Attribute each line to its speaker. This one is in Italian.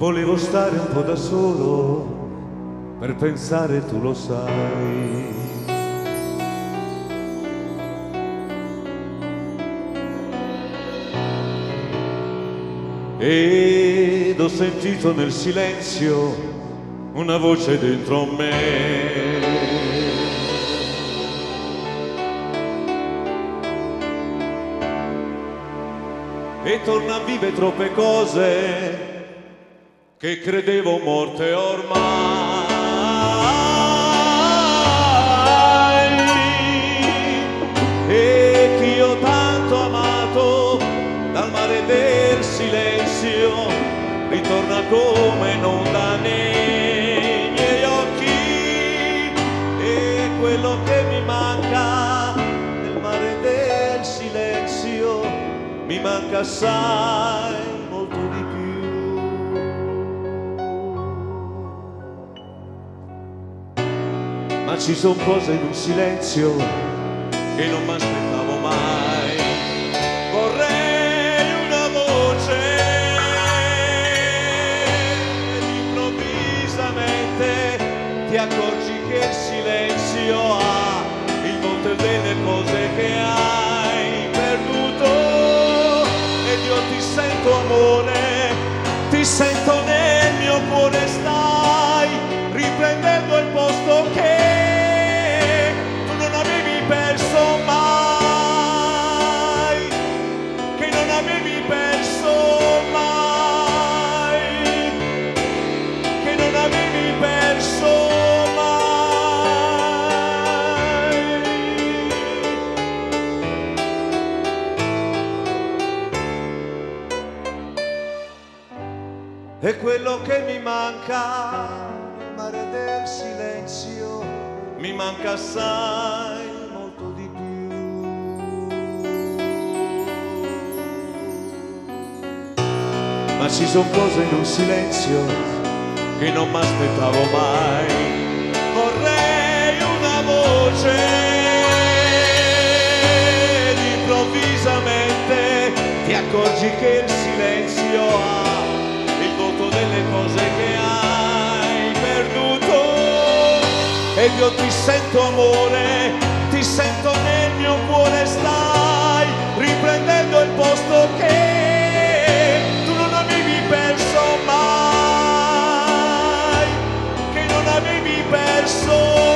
Speaker 1: Volevo stare un po' da solo per pensare tu lo sai. Ed ho sentito nel silenzio una voce dentro me. E torna a vive troppe cose che credevo morte ormai. E che io tanto amato dal mare del silenzio ritorna come un'onda nei miei occhi. E quello che mi manca nel mare del silenzio mi manca assai ci sono cose in un silenzio che non mi aspettavo mai. Vorrei una voce improvvisamente ti accorgi che il silenzio ha il monte delle cose che hai perduto ed io ti sento amore, ti sento E quello che mi manca nel mare del silenzio mi manca assai molto di più. Ma ci sono cose in un silenzio che non mi aspettavo mai. Vorrei una voce ed improvvisamente ti accorgi che il silenzio ha delle cose che hai perduto. Ed io ti sento amore, ti sento nel mio cuore stai riprendendo il posto che tu non avevi perso mai, che non avevi perso